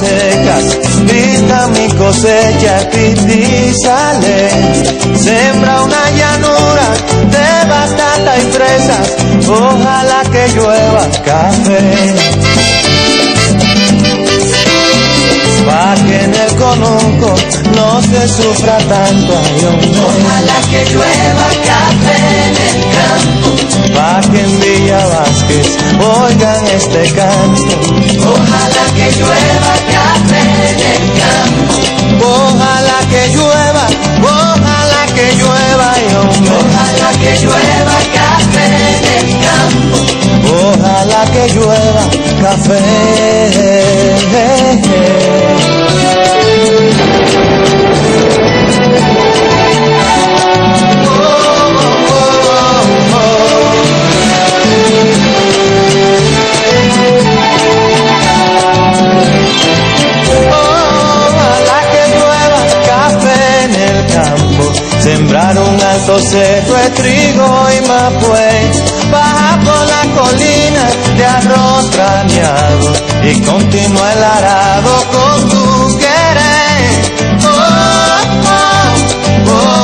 secas, vista mi cosecha y sale. Sembra una llanura de batata y fresas, ojalá que llueva café. Pa' que en el conuco no se sufra tanto, Ojalá que llueva café en el campo. Pa' que en Villa Vázquez oigan este canto. Ojalá que llueva café en el campo. Ojalá que llueva, ojalá que llueva, y hombre. Ojalá que llueva café en el campo. Ojalá que llueva café. Sembrar un alto seco de trigo y mapue, baja por la colina de arroz trañado y continúa el arado con tu querer. Oh, oh, oh,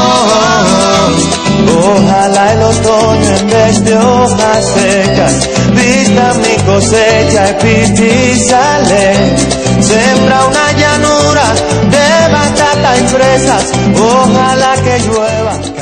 Ojalá el otoño en vez de hojas secas vista mi cosecha y sale. Sembra una ojalá que llueva